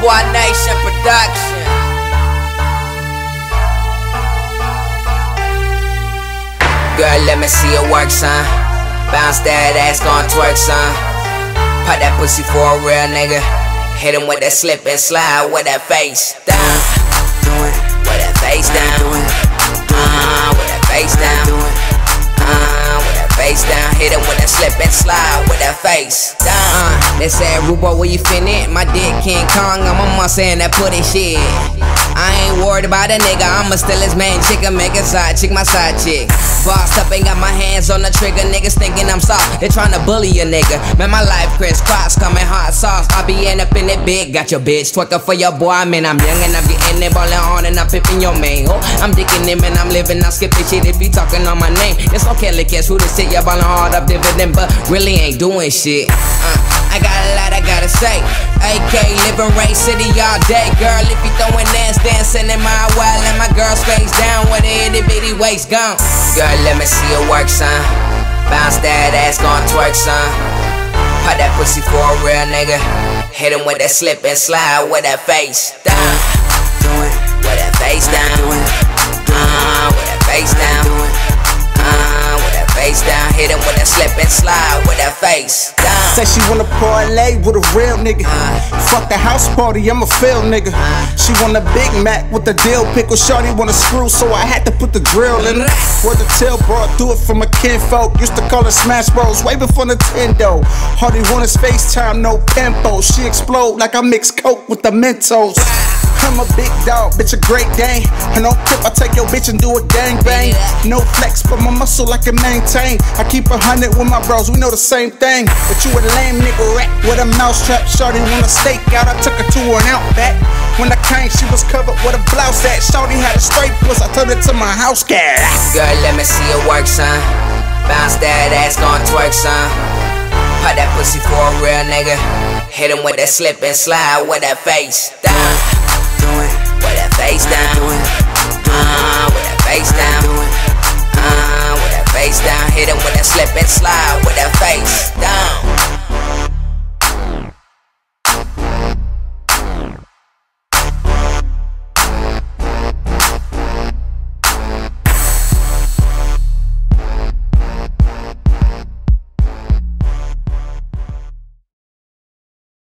Boy Nation Production. Girl, let me see your work, son. Bounce that ass, gon' twerk, son. Pop that pussy for a real nigga. Hit him with that slip and slide with that face down. Hit him with that slip and slide with that face down. Uh, they said, Rubo, where you finna? My dick King Kong, I'm on my saying that putty shit. I ain't worried about a nigga, I'ma still his man, chick and make a side chick, my side chick. Bossed up, ain't got my hands on the trigger, niggas thinking I'm soft. They tryna bully a nigga. Man, my life crisscross, coming hot sauce. I be end up in it big, got your bitch twerking for your boy. Man, I'm young and I'm getting it, ballin' hard and I'm pimping your man, Oh, I'm dicking him and I'm living, I'm skipping shit if he talking on my name. It's okay, look at who this shit, you ballin' hard up dividend, but really ain't doing shit. Uh, I got lot I gotta say. AK living Rain City all day, girl. If you throwing dance, dancing in my wild and my girl's face down with a itty bitty waist gone. Girl, let me see your work, son. Bounce that ass, gon' twerk, son. Pop that pussy for a real nigga. Hit him with that slip and slide with that face down. With that face down. Uh, with that face down. Uh, with that face down. Hit him with that slip and slide with that face down. Say she wanna parlay with a real nigga. Fuck the house party, I'm a fail nigga. She want a Big Mac with the dill pickle. Shorty wanna screw, so I had to put the drill in it. Where the tail brought do it from a kinfolk. Used to call her Smash Bros. Way before Nintendo. Hardy want his FaceTime, no pimpo. She explode like I mix coke with the Mentos. I'm a big dog, bitch, a great dane. And on tip, I take your bitch and do a gang bang. No flex, but my muscle I can maintain. I keep a hundred with my bros, we know the same thing. But you a lame nigga rat with a mousetrap. Shorty want a steak out, I took her to an outback. When I came, she was covered with a blouse at. Shorty had a straight puss, I turned it to my house cat. Girl, let me see your work, son. Bounce that ass, gon' twerk, son. Pop that pussy for a real nigga. Hit him with that slip and slide with that face down. Hit him with that slip and slide with that face down.